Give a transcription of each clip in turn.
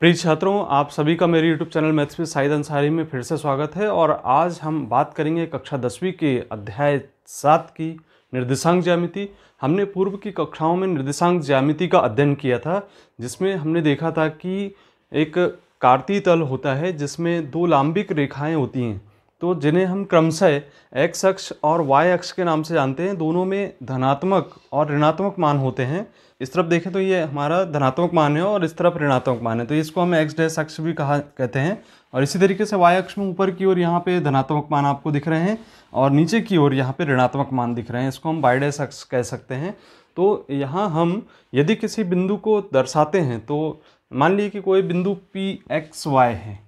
प्रिय छात्रों, आप सभी का मेरे YouTube चैनल मैथ्स में साइद अंसारी में फिर से स्वागत है और आज हम बात करेंगे कक्षा दसवीं के अध्याय सात की निर्देशांक ज्यामिति। हमने पूर्व की कक्षाओं में निर्देशांक ज्यामिति का अध्ययन किया था, जिसमें हमने देखा था कि एक कार्तीय तल होता है, जिसमें दो लांबिक रेखाएँ होती हैं। तो जिन्हें हम क्रमशः एक्स अक्ष और वाई अक्ष के नाम से जानते हैं, दोनों में धनात्मक और ऋणात्मक मान होते हैं। इस तरफ़ देखें तो ये हमारा धनात्मक मान है और इस तरफ़ ऋणात्मक मान है। तो इसको हम एक्स डैश अक्ष भी कहा, कहते हैं। और इसी तरीके से वाई अक्ष में ऊपर की ओर यहाँ पे धनात्मक मान आपको दिख रहे हैं और नीचे की ओर यहाँ पे ऋणात्मक मान दिख रहे हैं। इसको हम वाई डैश अक्ष कह सकते हैं। तो यहाँ हम यदि किसी बिंदु को दर्शाते हैं तो मान लीजिए कि कोई बिंदु पी एक्स वाई है।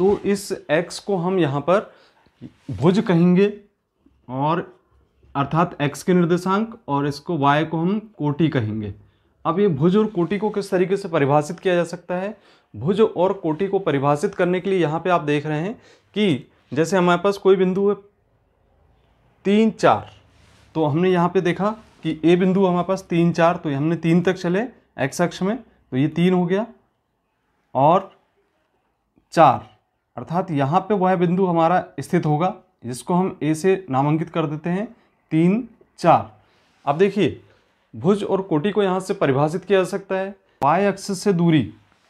तो इस x को हम यहाँ पर भुज कहेंगे और अर्थात x के निर्देशांक और इसको y को हम कोटि कहेंगे। अब ये भुज और कोटि को किस तरीके से परिभाषित किया जा सकता है? भुज और कोटि को परिभाषित करने के लिए यहाँ पे आप देख रहे हैं कि जैसे हमारे पास कोई बिंदु है तीन चार तो हमने यहाँ पे देखा कि ए बिंदु हमारे पास तीन चार तो हमने तीन तक चले एक्स अक्ष में तो ये तीन हो गया और चार। अर्थात यहाँ पे वह बिंदु हमारा स्थित होगा, जिसको हम ए से नामांकित कर देते हैं, तीन, चार। अब देखिए, भुज और कोटि को यहाँ से परिभाषित किया जा सकता है। वाई अक्ष से दूरी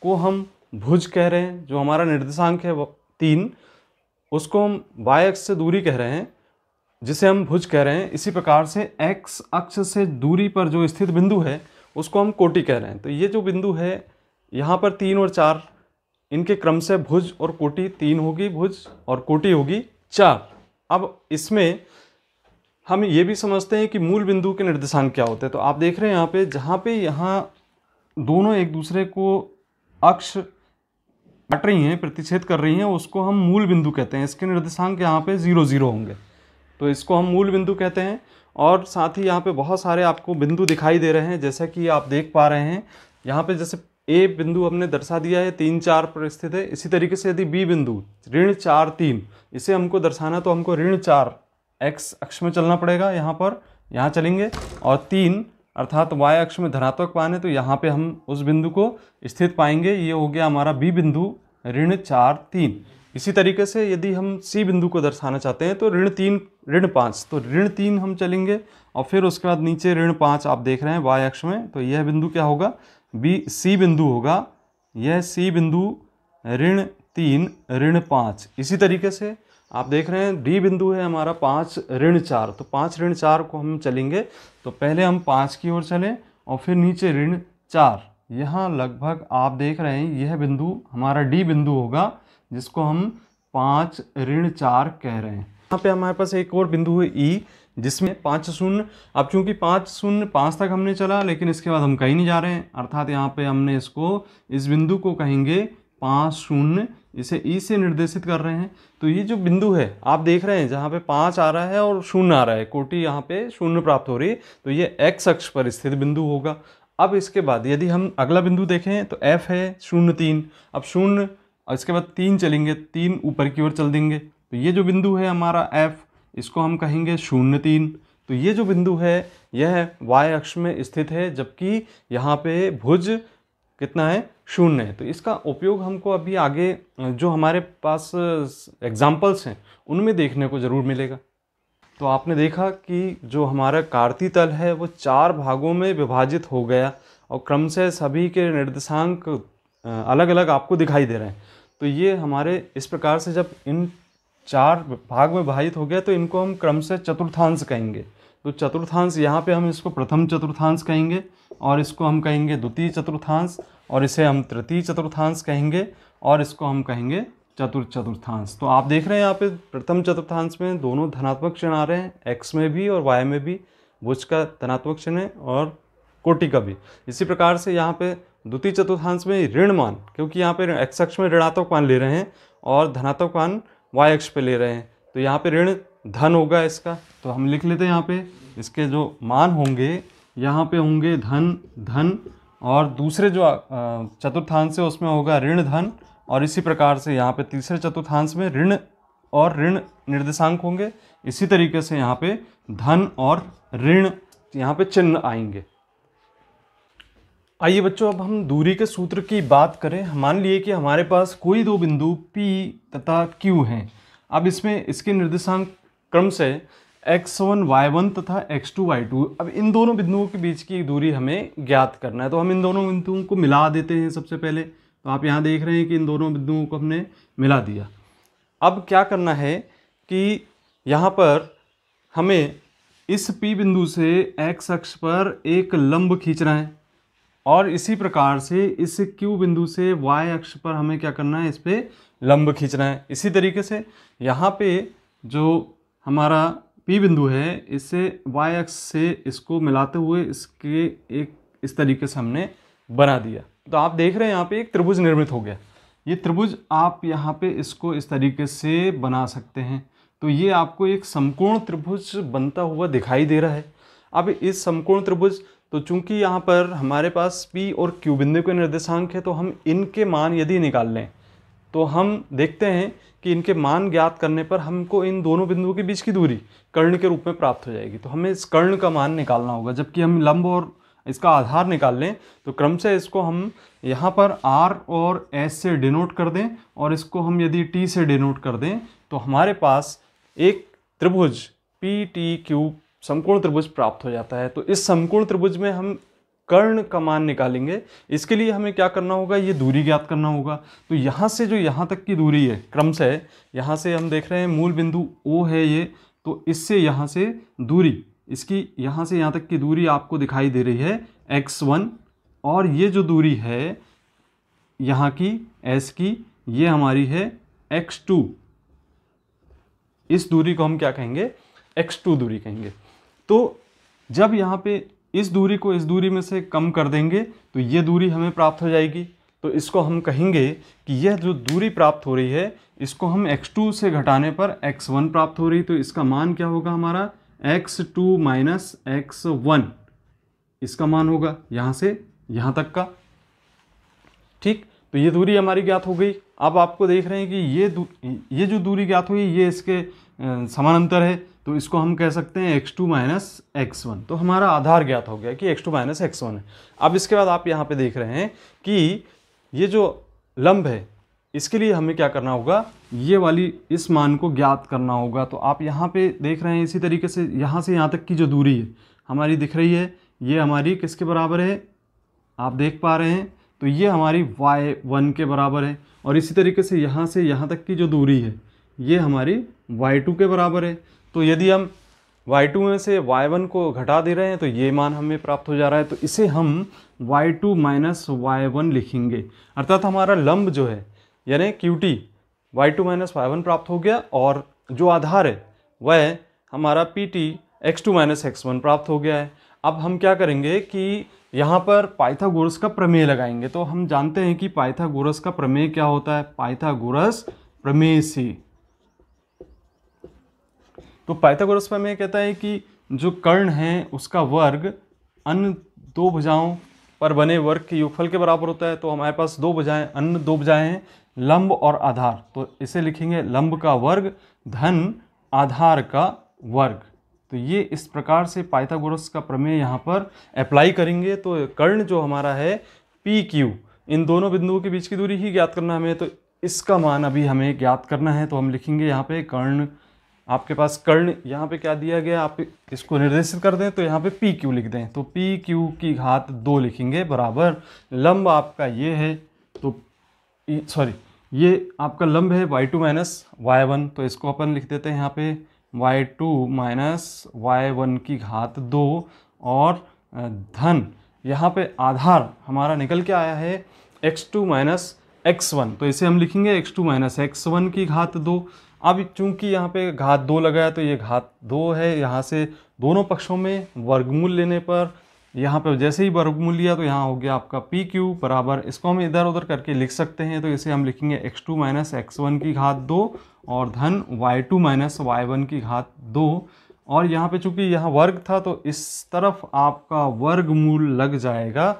को हम भुज कह रहे हैं, जो हमारा निर्देशांक है, वो तीन। उसको हम वाई अक्ष से दूरी कह रहे हैं, जिसे हम भुज कह रहे हैं। इसी प्रकार से एक्स अक्ष से दूरी पर जो स्थित बिंदु है, उसको हम कोटि कह रहे हैं। तो ये जो बिंदु है, यहाँ पर तीन और चार इनके क्रम से भुज और कोटि तीन होगी, भुज और कोटि होगी चार। अब इसमें हम ये भी समझते हैं कि मूल बिंदु के निर्देशांक क्या होते हैं। तो आप देख रहे हैं यहाँ पे, जहाँ पे यहाँ दोनों एक दूसरे को अक्ष काट रही हैं, प्रतिच्छेद कर रही हैं, उसको हम मूल बिंदु कहते हैं। इसके निर्देशांक यहाँ पे ज़ीरो ज़ीरो होंगे। तो इसको हम मूल बिंदु कहते हैं और साथ ही यहाँ पे बहुत सारे आपको बिंदु दिखाई दे रहे हैं, जैसा कि आप देख पा रहे हैं। यहाँ पे जैसे ए बिंदु हमने दर्शा दिया है, तीन चार पर स्थित है। इसी तरीके से यदि बी बिंदु, ऋण चार तीन, इसे हमको दर्शाना तो हमको ऋण चार एक्स अक्ष में चलना पड़ेगा यहाँ पर, यहाँ चलेंगे। और तीन, अर्थात वाई अक्ष में धनात्मक मान है तो यहाँ पे हम उस बिंदु को स्थित पाएँगे। ये हो गया हमारा बी बिंदु, ऋण चार तीन। इसी तरीके से यदि हम सी बिंदु को दर्शाना चाहते हैं तो ऋण तीन, ऋण पाँच तो ऋण तीन हम चलेंगे। और फिर उसके बाद नीचे ऋण पाँच आप देख रहे हैं वाई अक्ष में तो यह बिंदु क्या होगा? बी, सी बिंदु होगा। यह सी बिंदु ऋण तीन, ऋण पाँच। इसी तरीके से आप देख रहे हैं, डी बिंदु है हमारा पाँच, ऋण चार। तो पाँच, ऋण चार को हम चलेंगे। तो पहले हम पाँच की ओर चलें और फिर नीचे ऋण चार। यहाँ लगभग आप देख रहे हैं, यह बिंदु, हमारा डी बिंदु होगा, जिसको हम पाँच, ऋण चार कह रहे हैं। यहाँ पे हमारे पास एक और बिंदु है, ई। जिसमें पाँच शून्य, अब चूँकि पाँच शून्य पाँच तक हमने चला, लेकिन इसके बाद हम कहीं नहीं जा रहे हैं। अर्थात यहाँ पे हमने इसको, इस बिंदु को कहेंगे पाँच शून्य, इसे ई से निर्देशित कर रहे हैं। तो ये जो बिंदु है, आप देख रहे हैं, जहाँ पे पाँच आ रहा है और शून्य आ रहा है। कोटि यहाँ पे शून्य प्राप्त हो रही है तो ये एक्स अक्ष पर स्थित बिंदु होगा। अब इसके बाद यदि हम अगला बिंदु देखें तो एफ़ है शून्य तीन। अब शून्य इसके बाद तीन चलेंगे, तीन ऊपर की ओर चल देंगे। तो ये जो बिंदु है हमारा एफ़ इसको हम कहेंगे शून्य तीन तो ये जो बिंदु है, यह वाई अक्ष में स्थित है, जबकि यहाँ पे भुज कितना है? शून्य है। तो इसका उपयोग हमको अभी आगे, जो हमारे पास एग्जाम्पल्स हैं, उनमें देखने को ज़रूर मिलेगा। तो आपने देखा कि जो हमारा कार्ती तल है, वो चार भागों में विभाजित हो गया और क्रम से सभी के निर्देशांक अलग अलग आपको दिखाई दे रहे हैं। तो ये हमारे, इस प्रकार से जब इन चार भाग में विभाजित हो गया तो इनको हम क्रम से चतुर्थांश कहेंगे। तो चतुर्थांश, यहाँ पे हम इसको प्रथम चतुर्थांश कहेंगे और इसको हम कहेंगे द्वितीय चतुर्थांश और इसे हम तृतीय चतुर्थांश कहेंगे और इसको हम कहेंगे चतुर्थ चतुर्थांश। तो आप देख रहे हैं यहाँ पे प्रथम चतुर्थांश में दोनों धनात्मक क्षण आ रहे हैं एक्स में भी और वाई में भी भुज का धनात्मक क्षण है और कोटि का भी। इसी प्रकार से यहाँ पे द्वितीय चतुर्थांश में ऋण मान, क्योंकि यहाँ पे एक्स अक्ष में ऋणात्मक मान ले रहे हैं और धनात्मक मान वाई अक्ष पे ले रहे हैं। तो यहाँ पे ऋण धन होगा इसका। तो हम लिख लेते हैं यहाँ पे, इसके जो मान होंगे, यहाँ पे होंगे धन धन, और दूसरे जो चतुर्थांश है, उसमें होगा ऋण धन, और इसी प्रकार से यहाँ पे तीसरे चतुर्थांश में ऋण और ऋण निर्देशांक होंगे। इसी तरीके से यहाँ पे धन और ऋण यहाँ पे चिन्ह आएँगे। आइए बच्चों, अब हम दूरी के सूत्र की बात करें। मान लिए कि हमारे पास कोई दो बिंदु P तथा Q हैं। अब इसमें इसके निर्देशांक क्रम से x1 y1 तथा x2 y2 अब इन दोनों बिंदुओं के बीच की दूरी हमें ज्ञात करना है। तो हम इन दोनों बिंदुओं को मिला देते हैं सबसे पहले। तो आप यहाँ देख रहे हैं कि इन दोनों बिंदुओं को हमने मिला दिया। अब क्या करना है कि यहाँ पर हमें इस P बिंदु से x अक्ष पर एक लंब खींचना है। और इसी प्रकार से इस Q बिंदु से Y अक्ष पर हमें क्या करना है? इस पर लंब खींचना है। इसी तरीके से यहाँ पे जो हमारा P बिंदु है, इसे Y अक्ष से इसको मिलाते हुए इसके एक इस तरीके से हमने बना दिया। तो आप देख रहे हैं यहाँ पे एक त्रिभुज निर्मित हो गया। ये त्रिभुज आप यहाँ पे इसको इस तरीके से बना सकते हैं। तो ये आपको एक समकोण त्रिभुज बनता हुआ दिखाई दे रहा है। अब इस समकोण त्रिभुज तो चूँकि यहाँ पर हमारे पास P और Q बिंदु के निर्देशांक है तो हम इनके मान यदि निकाल लें तो हम देखते हैं कि इनके मान ज्ञात करने पर हमको इन दोनों बिंदुओं के बीच की दूरी कर्ण के रूप में प्राप्त हो जाएगी। तो हमें इस कर्ण का मान निकालना होगा, जबकि हम लंब और इसका आधार निकाल लें तो क्रम से इसको हम यहाँ पर R और S से डिनोट कर दें और इसको हम यदि T से डिनोट कर दें तो हमारे पास एक त्रिभुज पी टी क्यू समकोण त्रिभुज प्राप्त हो जाता है। तो इस समकोण त्रिभुज में हम कर्ण का मान निकालेंगे। इसके लिए हमें क्या करना होगा? ये दूरी ज्ञात करना होगा। तो यहाँ से जो यहाँ तक की दूरी है, क्रम से, यहाँ से हम देख रहे हैं मूल बिंदु ओ है ये। तो इससे यहाँ से दूरी, इसकी यहाँ से यहाँ तक की दूरी आपको दिखाई दे रही है एक्स वन और ये जो दूरी है, यहाँ की एस की, ये हमारी है एक्स टू इस दूरी को हम क्या कहेंगे? एक्स टू दूरी कहेंगे। तो जब यहाँ पे इस दूरी को इस दूरी में से कम कर देंगे तो ये दूरी हमें प्राप्त हो जाएगी। तो इसको हम कहेंगे कि यह जो दूरी प्राप्त हो रही है, इसको हम x2 से घटाने पर x1 प्राप्त हो रही। तो इसका मान क्या होगा हमारा? x2 टू माइनस एक्स इसका मान होगा यहाँ से, यहाँ तक का। ठीक? तो ये दूरी हमारी ज्ञात हो गई। अब आपको देख रहे हैं कि ये ये जो दूरी ज्ञात हुई, ये इसके समानांतर है। तो इसको हम कह सकते हैं x2 to minus x one तो हमारा आधार ज्ञात हो गया कि x2 to minus x one है। अब इसके बाद आप यहाँ पे देख रहे हैं कि ये जो लंब है इसके लिए हमें क्या करना होगा? ये वाली इस मान को ज्ञात करना होगा। तो आप यहाँ पे देख रहे हैं इसी तरीके से यहाँ से यहाँ तक की जो दूरी है हमारी दिख रही है ये हमारी किसके बराबर है? आप देख पा रहे हैं तो ये हमारी y वन के बराबर है। और इसी तरीके से यहाँ से यहाँ तक की जो दूरी है ये हमारी y2 के बराबर है। तो यदि हम y2 में से y1 को घटा दे रहे हैं तो ये मान हमें प्राप्त हो जा रहा है। तो इसे हम y2 टू माइनस वाई लिखेंगे। अर्थात हमारा लंब जो है, यानी Q T y two minus y प्राप्त हो गया, और जो आधार है, वह हमारा P T x two minus x one प्राप्त हो गया है। अब हम क्या करेंगे कि यहाँ पर पाइथागोरस का प्रमेय लगाएँगे। तो हम जानते हैं कि पाइथागोरस का प्रमेय क्या होता है? पाइथागोरस प्रमेय से। तो पाइथागोरस प्रमेय कहता है कि जो कर्ण है, उसका वर्ग अन्य दो भुजाओं पर बने वर्ग के योगफल के बराबर होता है। तो हमारे पास दो भुजाएँ, अन्य दो भुजाएँ हैं, लंब और आधार। तो इसे लिखेंगे लंब का वर्ग, धन, आधार का वर्ग। तो ये इस प्रकार से पाइथागोरस का प्रमेय यहाँ पर अप्लाई करेंगे। तो कर्ण जो हमारा है पी क्यू इन दोनों बिंदुओं के बीच की दूरी ही ज्ञात करना हमें। तो इसका मान अभी हमें ज्ञात करना है। तो हम लिखेंगे यहाँ पे कर्ण आपके पास कर्ण यहाँ पे क्या दिया गया? आप इसको निर्देशित कर दें तो यहाँ पे पी क्यू लिख दें। तो पी क्यू की घात दो लिखेंगे, बराबर। लंब आपका ये है तो सॉरी ये आपका लंब है y two minus y one तो इसको अपन लिख देते हैं यहाँ पे y two minus y one की घात दो। और धन, यहाँ पे आधार हमारा निकल के आया है x two minus x one तो इसे हम लिखेंगे x two minus x one की घात दो। अब चूँकि यहाँ पे घात दो लगा है तो ये घात दो है, यहाँ से दोनों पक्षों में वर्गमूल लेने पर यहाँ पे जैसे ही वर्गमूल लिया तो यहाँ हो गया आपका पी क्यू बराबर। इसको हम इधर उधर करके लिख सकते हैं तो इसे हम लिखेंगे x two minus x one की घात दो और धन y two minus y one की घात दो। और यहाँ पे चूँकि यहाँ वर्ग था तो इस तरफ़ आपका वर्गमूल लग जाएगा।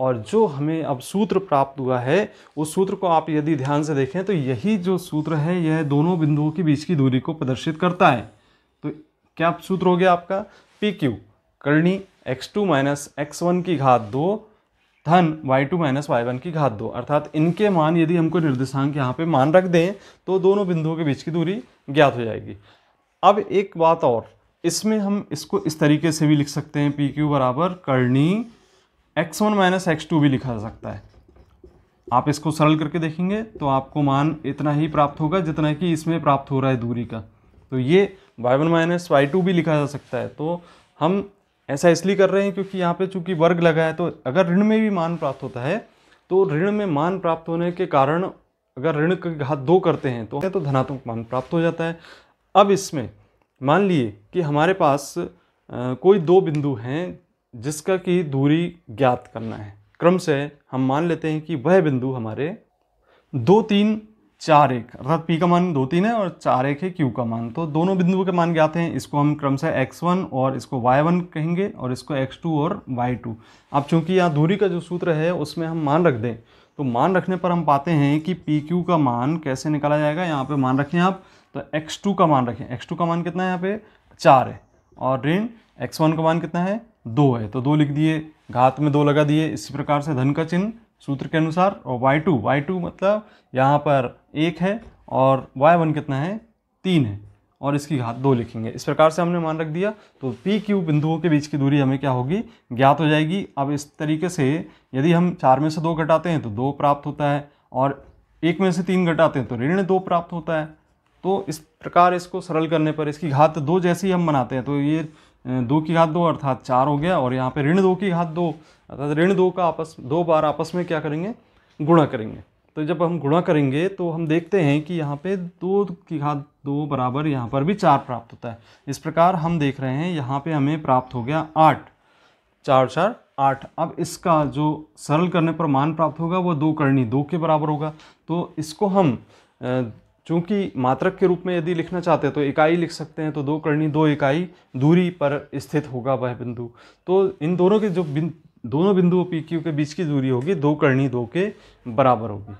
और जो हमें अब सूत्र प्राप्त हुआ है, उस सूत्र को आप यदि ध्यान से देखें तो यही जो सूत्र है, यह दोनों बिंदुओं के बीच की दूरी को प्रदर्शित करता है। तो क्या सूत्र हो गया आपका? पी क्यू करणी x two minus x one की घात दो, धन y two minus y one की घात दो। अर्थात इनके मान यदि हमको निर्देशांक यहाँ पे मान रख दें तो दोनों बिंदुओं के बीच की दूरी ज्ञात हो जाएगी। अब एक बात और, इसमें हम इसको इस तरीके से भी लिख सकते हैं पी क्यू बराबर करनी x one minus x two भी लिखा जा सकता है। आप इसको सरल करके देखेंगे तो आपको मान इतना ही प्राप्त होगा जितना कि इसमें प्राप्त हो रहा है दूरी का। तो ये y one minus y two भी लिखा जा सकता है। तो हम ऐसा इसलिए कर रहे हैं क्योंकि यहाँ पे चूँकि वर्ग लगा है तो अगर ऋण में भी मान प्राप्त होता है तो ऋण में मान प्राप्त होने के कारण अगर ऋण का घात दो करते हैं तो तो धनात्मक मान प्राप्त हो जाता है। अब इसमें मान लिए कि हमारे पास कोई दो बिंदु हैं जिसका की दूरी ज्ञात करना है। क्रम से हम मान लेते हैं कि वह बिंदु हमारे दो तीन चार एक अर्थात पी का मान दो तीन है और चार एक है क्यू का मान। तो दोनों बिंदुओं के मान ज्ञात हैं। इसको हम क्रम से एक्स वन और इसको वाई वन कहेंगे और इसको एक्स टू और वाई टू। अब चूँकि यहाँ दूरी का जो सूत्र है, उसमें हम मान रख दें तो मान रखने पर हम पाते हैं कि पी क्यू का मान कैसे निकाला जाएगा। यहाँ पर मान रखें आप तो एक्स टू का मान रखें। एक्स टू का मान कितना है यहाँ पे? चार है। और ऋण, एक्स वन का मान कितना है? दो है तो दो लिख दिए, घात में दो लगा दिए, इसी प्रकार से धन का चिन्ह सूत्र के अनुसार, और वाई टू वाई टू मतलब यहाँ पर एक है, और वाई वन कितना है? तीन है, और इसकी घात दो लिखेंगे। इस प्रकार से हमने मान रख दिया तो पी क्यू बिंदुओं के बीच की दूरी हमें क्या होगी? ज्ञात हो जाएगी। अब इस तरीके से यदि हम चार में से दो घटाते हैं तो दो प्राप्त होता है, और एक में से तीन घटाते हैं तो ऋण दो प्राप्त होता है। तो इस प्रकार इसको सरल करने पर इसकी घात दो जैसी हम बनाते हैं तो ये दो की घात दो, अर्थात चार हो गया, और यहाँ पे ऋण दो की घात दो, अर्थात ऋण दो का आपस, दो बार आपस में क्या करेंगे? गुणा करेंगे। तो जब हम गुणा करेंगे तो हम देखते हैं कि यहाँ पे दो की घात दो बराबर यहाँ पर भी चार प्राप्त होता है। इस प्रकार हम देख रहे हैं, यहाँ पे हमें प्राप्त हो गया आठ। चार चार, आठ। अब इसका जो सरल करने पर मान प्राप्त होगा, वो दो करनी दो के बराबर होगा। तो इसको हम चूँकि मात्रक के रूप में यदि लिखना चाहते हैं तो इकाई लिख सकते हैं तो दो करनी दो इकाई दूरी पर स्थित होगा वह बिंदु। तो इन दोनों के जो बिन, दोनों बिंदुओं पी क्यू के बीच की दूरी होगी दो करनी दो के बराबर होगी।